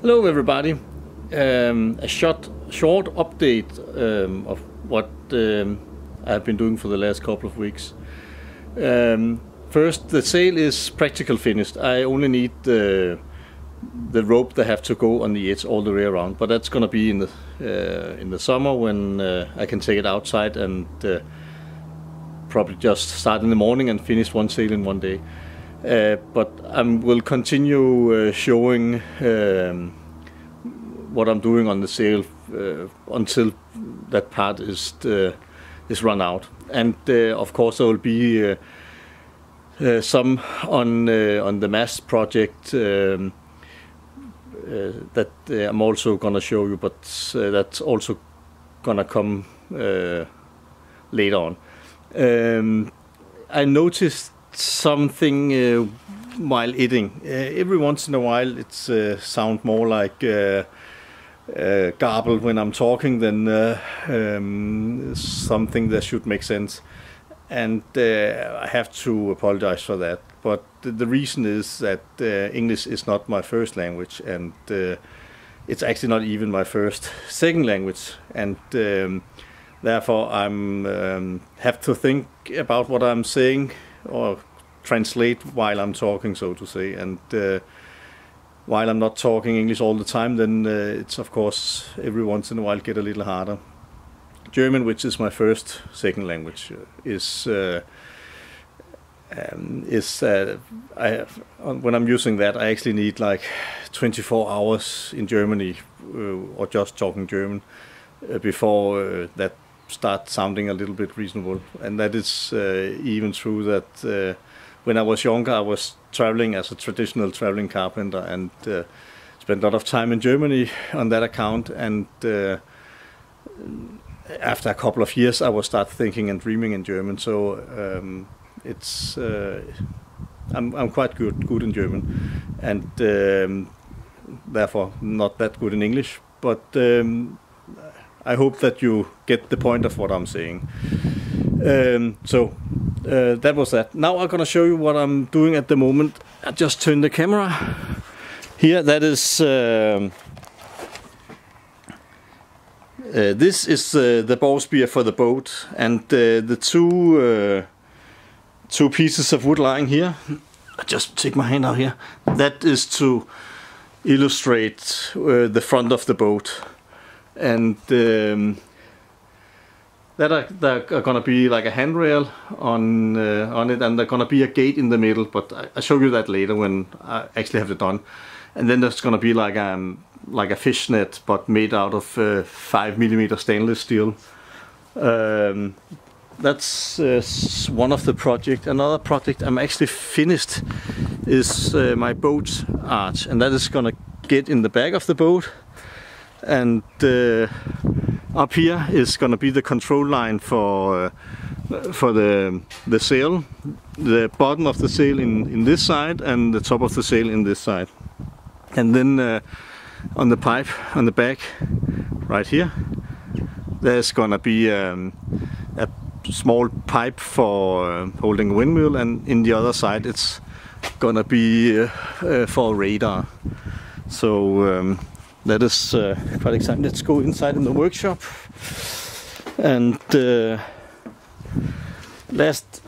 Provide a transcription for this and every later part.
Hello, everybody. Um, a short, short update um, of what um, I've been doing for the last couple of weeks. Um, first, the sail is practical finished. I only need the the rope that have to go on the edge all the way around, but that's gonna be in the uh, in the summer when uh, I can take it outside and uh, probably just start in the morning and finish one sail in one day. Uh, but I will continue uh, showing um, what I'm doing on the sail uh, until that part is uh, is run out. And uh, of course, there will be some on on the mast project um, that I'm also gonna show you, but that's also gonna come later on. Um, I noticed something uh, while eating. Uh, every once in a while, it uh, sound more like uh, uh, garble when I'm talking than uh, um, something that should make sense. And I have to apologize for that. But the, reason is that English is not my first language, and it's actually not even my first second language. And um, therefore, I'm um, have to think about what I'm saying or translate while I'm talking, so to say. And uh, while I'm not talking English all the time, then uh, it's of course every once in a while get a little harder. German, which is my first second language, uh, is uh, um, is uh, I have, when I'm using that, I actually need like 24 hours in Germany uh, or just talking German uh, before that start sounding a little bit reasonable. And that is even true that when I was younger, I was traveling as a traditional traveling carpenter and uh, spent a lot of time in Germany on that account. And uh, after a couple of years, I was start thinking and dreaming in German. So um, it's uh, I'm I'm quite good good in German, and um, therefore not that good in English. But um, I hope that you get the point of what I'm saying. Um, so uh, that was that. Now I'm gonna show you what I'm doing at the moment. I just turn the camera here. That is. Um, uh, this is uh, the bowsprit for the boat, and uh, the two uh, two pieces of wood lying here. I just take my hand out here. That is to illustrate uh, the front of the boat, and um, that are, there are gonna be like a handrail on uh, on it, and there's gonna be a gate in the middle. But I, I'll show you that later when I actually have it done. And then there's gonna be like um like a fish net, but made out of uh, five millimeter stainless steel. Um, that's uh, one of the project. Another project I'm actually finished is uh, my boat arch, and that is gonna get in the back of the boat. And uh, up here is gonna be the control line for uh, for the the sail. The bottom of the sail in in this side, and the top of the sail in this side. And then uh, on the pipe on the back, right here, there's gonna be um, a small pipe for uh, holding windmill, and in the other side it's gonna be uh, uh, for radar. So um, that is uh, quite exciting. Let's go inside in the workshop. And uh, last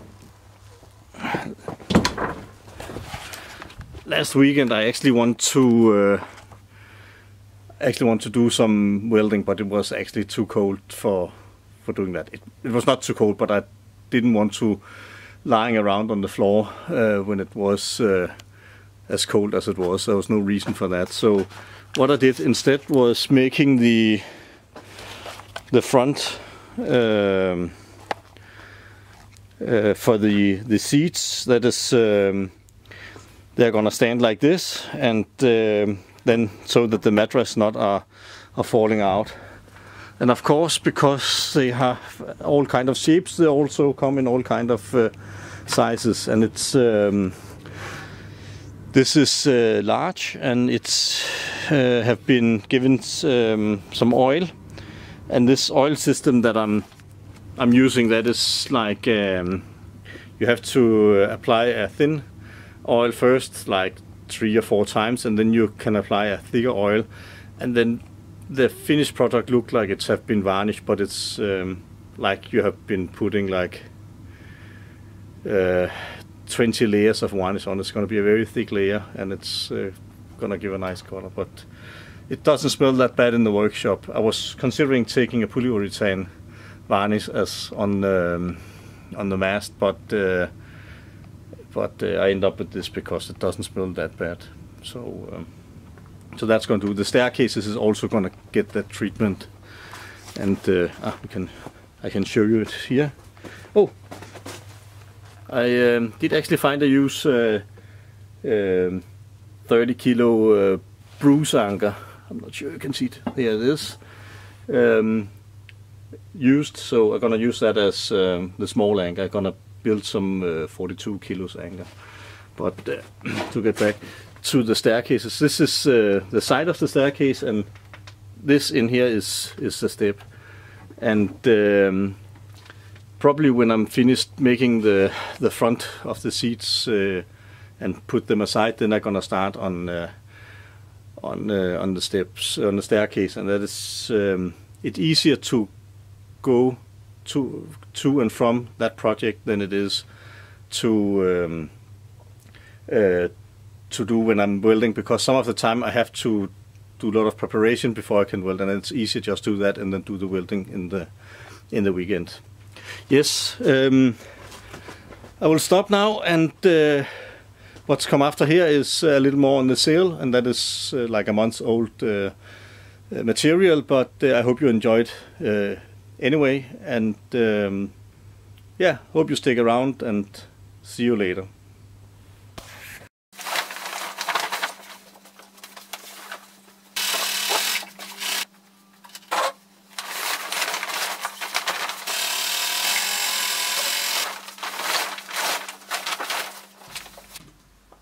last weekend I actually want to uh, actually want to do some welding, but it was actually too cold for for doing that. It, it was not too cold, but I didn't want to lying around on the floor uh, when it was uh, as cold as it was. There was no reason for that. So what I did instead was making the the front um, uh, for the the seats. That is. Um, they're gonna stand like this and um then so that the mattress not are, are falling out and of course because they have all kind of shapes they also come in all kind of uh, sizes and it's um, this is uh, large and it's have been given um, some oil and this oil system that I'm I'm using that is like um, you have to uh, apply a thin oil first, like three or four times, and then you can apply a thicker oil, and then the finished product look like it's have been varnished, but it's um, like you have been putting like uh, 20 layers of varnish on. It's going to be a very thick layer, and it's uh, to give a nice color. But it doesn't smell that bad in the workshop. I was considering taking a polyurethane varnish as on um, on the mast, but uh, but uh, I end up with this because it doesn't smell that bad. So um, so that's going to do. The staircases is also going to get that treatment, and uh, ah, we can I can show you it here. Oh, I um, did actually find a use uh, um, 30 kilo uh, Bruce anchor. I'm not sure you can see it. Here it is. Um, used, so I'm gonna use that as um, the small anchor. I'm gonna build some uh, 42 kilos anchor. But uh, to get back to the staircases, this is uh, the side of the staircase, and this in here is is the step. And um, probably when I'm finished making the the front of the seats uh, and put them aside, then I'm gonna start on uh, on uh, on the steps on the staircase, and that is um, it's easier to go to to and from that project than it is to um, uh, to do when I'm welding because some of the time I have to do a lot of preparation before I can weld, and it's easier just to do that and then do the welding in the in the weekend. Yes, um, I will stop now, and uh, what's come after here is a little more on the sail, and that is uh, like a month old uh, material. But uh, I hope you enjoyed uh, anyway, and um, yeah, hope you stick around, and see you later.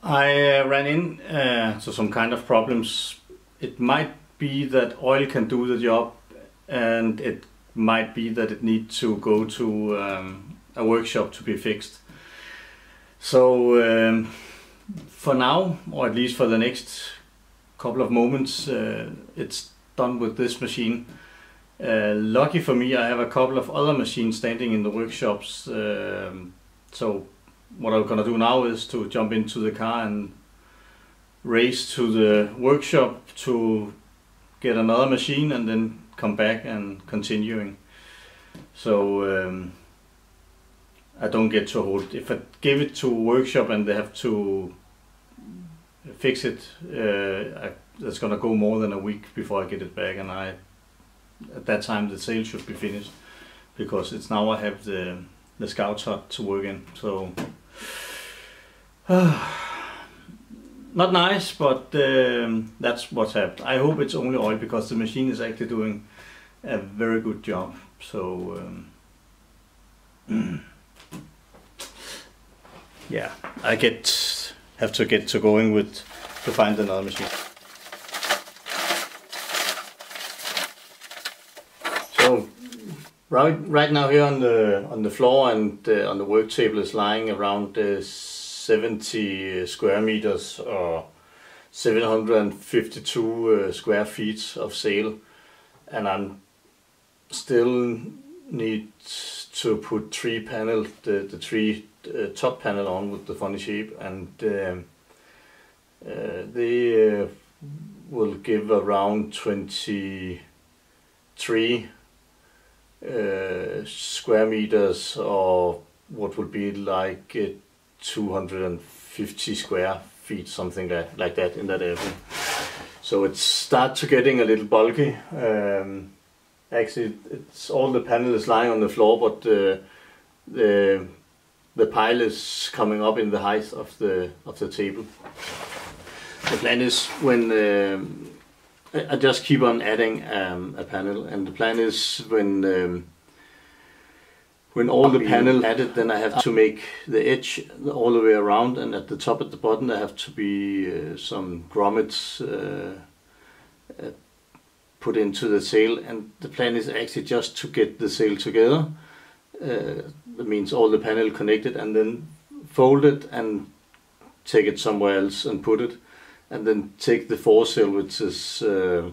I uh, ran in uh, to some kind of problems. It might be that oil can do the job, and it might be that it needs to go to um, a workshop to be fixed. So um, for now, or at least for the next couple of moments, uh, it's done with this machine. Uh, lucky for me, I have a couple of other machines standing in the workshops. Um, so what I'm gonna do now is to jump into the car and race to the workshop to get another machine and then come back and continuing. So um, I don't get to hold. If I give it to workshop and they have to fix it, uh, I, gonna go more than a week before I get it back, and I at that time the sail should be finished because it's now I have the the scout hut to work in. So not nice, but um, that's what's happened. I hope it's only oil because the machine is actually doing a very good job. So um, yeah, I get have to get to going with to find another machine. So right right now here on the on the floor and uh, on the work table is lying around uh, 70 square meters or 752 uh, square feet of sail and I'm still need to put three panel the, the three uh, top panel on with the funny shape. And um, uh, they uh, will give around 23 uh, square meters or what would be like uh, 250 square feet, something like, like that in that area. So it starts to getting a little bulky. Um, actually, it's all the panel is lying on the floor, but uh, the the pile is coming up in the height of the of the table. The plan is when um, I just keep on adding um, a panel, and the plan is when um, when all the panel added, then I have to make the edge all the way around, and at the top at the bottom there have to be uh, some grommets uh, uh, put into the sail, and the plan is actually just to get the sail together. Uh, that means all the panel connected, and then fold it and take it somewhere else and put it. and then take the foresail, which is uh,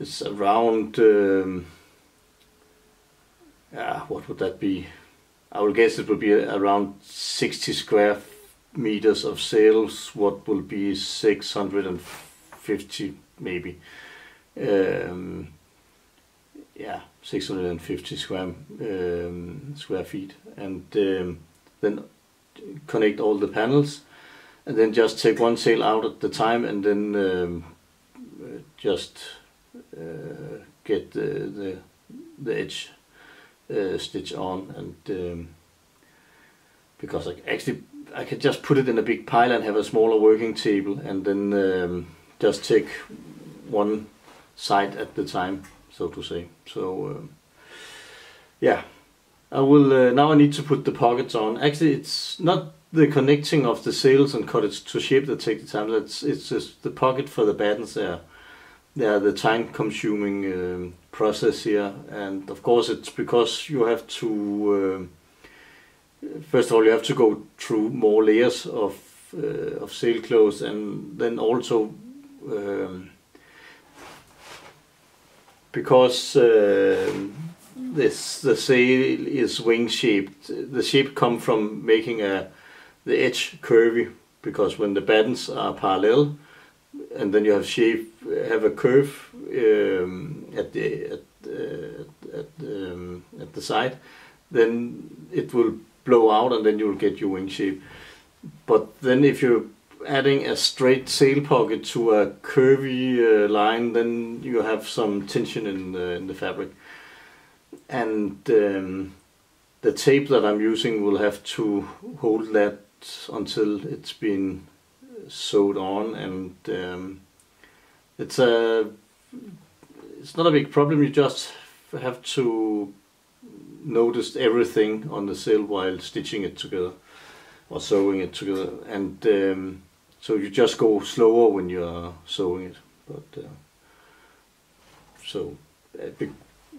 it's around. Um, yeah, what would that be? I would guess it will be around 60 square meters of sails. What will be 650 maybe? Um, yeah, 650 square um, square feet, and um, then connect all the panels, and then just take one sail out at the time, and then um, just uh, get the, the the edge uh, stitch on, and um, because I actually I could just put it in a big pile and have a smaller working table, and then um, just take one side at the time so to say. So um, yeah, I will uh, now. I need to put the pockets on. Actually, it's not the connecting of the sails and cut it to shape that take the time. That's it's just the pocket for the battens there. Yeah, the time-consuming um, process here, and of course it's because you have to. Um, first of all, you have to go through more layers of uh, of sail clothes, and then also. Um, because uh, this the sail is wing shaped. The shape come from making a the edge curvy because when the battens are parallel, and then you have shape have a curve um, at the at uh, at, um, at the side, then it will blow out and then you will get your wing shape. But then if you're adding a straight sail pocket to a curvy uh, line, then you have some tension in the, in the fabric. And um, the tape that I'm using will have to hold that until it's been sewed on and um, it's a it's not a big problem you just have to notice everything on the sail while stitching it together or sewing it together and um, so you just go slower when you're sewing it. But uh, so uh,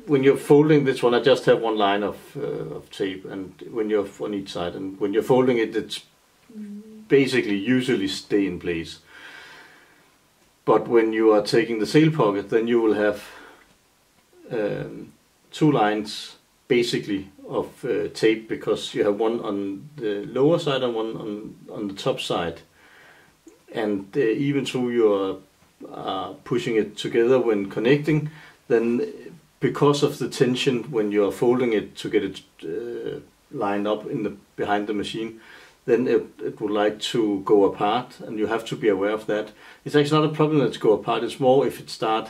when you're folding this one, I just have one line of uh, of tape, and when you're on each side, and when you're folding it, it's basically usually stay in place. But when you are taking the sail pocket, then you will have um, two lines basically of uh, tape because you have one on the lower side and one on on the top side and uh, even though you're uh, pushing it together when connecting, then because of the tension when you're folding it to get it uh, lined up in the behind the machine, then it, it would like to go apart, and you have to be aware of that. It's actually not a problem that it's go apart. It's more if it start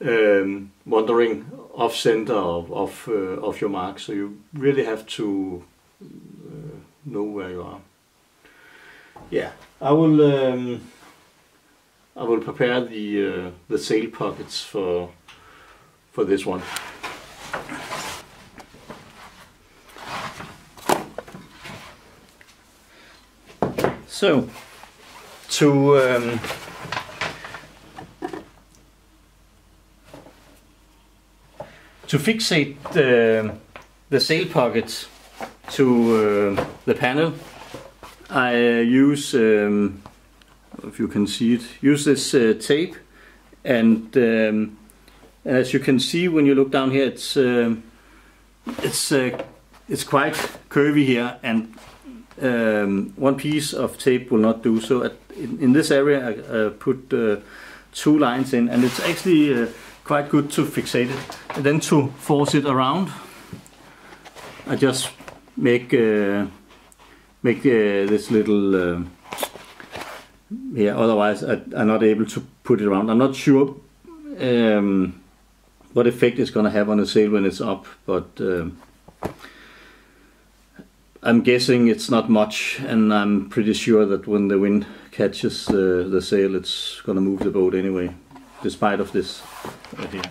um, wandering off center of of, uh, of your mark. So you really have to uh, know where you are. Yeah, I will. Um, I will prepare the uh, the sail pockets for for this one. So, to um, to fixate the the sail pockets to uh, the panel I uh, use, um, if you can see it, use this uh, tape. And um, as you can see when you look down here it's uh, it's it's quite curvy here and um, one piece of tape will not do. So at, in, in, this area I uh, put uh, two lines in and it's actually quite good to fixate it. And then to force it around I just make make uh, this little uh, yeah otherwise I, am not able to put it around. I'm not sure um, what effect it's gonna have on the sail when it's up but um, I'm guessing it's not much and I'm pretty sure that when the wind catches uh, the sail it's gonna move the boat anyway despite of this right here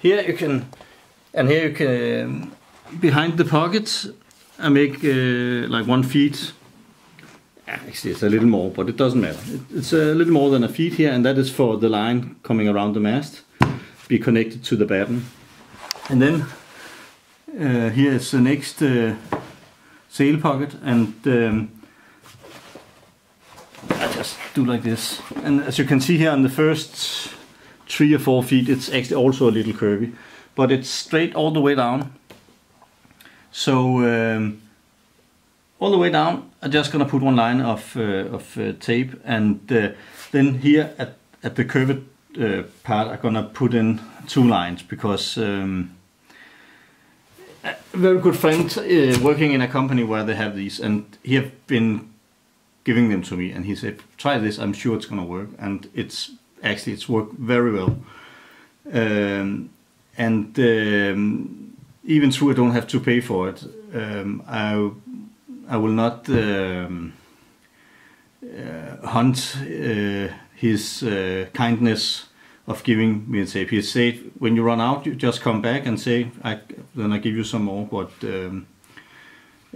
here you can and here you can um, behind the pockets I make uh, like one feet. Actually, it's a little more, but it doesn't matter. It's a little more than a feet here, and that is for the line coming around the mast, be connected to the batten. And then uh, here is the next uh, sail pocket, and um, I just do like this. And as you can see here on the first three or four feet, it's actually also a little curvy, but it's straight all the way down. So um, all the way down, I'm just gonna put one line of, uh, of uh, tape and uh, then here at, at the curved uh, part, I'm gonna put in two lines because um, a very good friend uh, working in a company where they have these and he have been giving them to me and he said try this i'm sure it's going to work and it's actually it's worked very well um, and um, even though i don't have to pay for it um, I, I will not um, uh, hunt uh, his uh, kindness of giving me a tape. He said, when you run out, you just come back and say, I, then I give you some more. But um,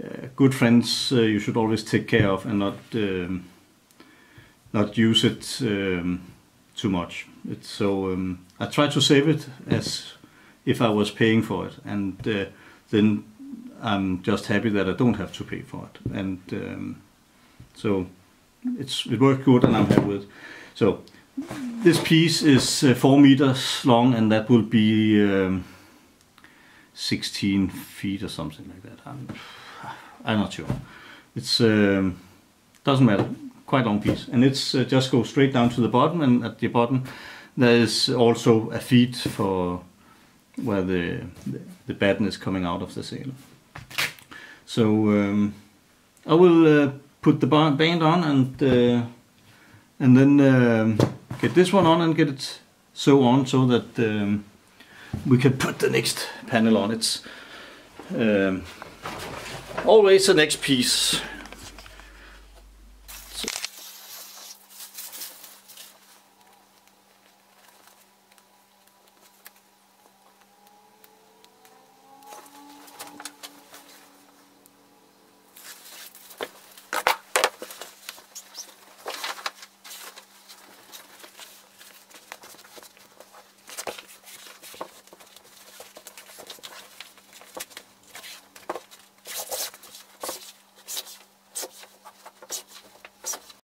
uh, good friends, uh, you should always take care of and not um, not use it um, too much. It's so um, I try to save it as if I was paying for it, and uh, then I'm just happy that I don't have to pay for it, and um, so it's it worked good, and I'm happy with. It. So this piece is uh, four meters long, and that will be um, 16 feet or something like that. I'm, I'm not sure. It's um, doesn't matter. Quite long piece, and it's uh, just go straight down to the bottom, and at the bottom there is also a feed for where the the, the batten is coming out of the sail. So um, I will uh, put the band on and uh, and then um, get this one on and get it so on so that um, we can put the next panel on. It's um, always the next piece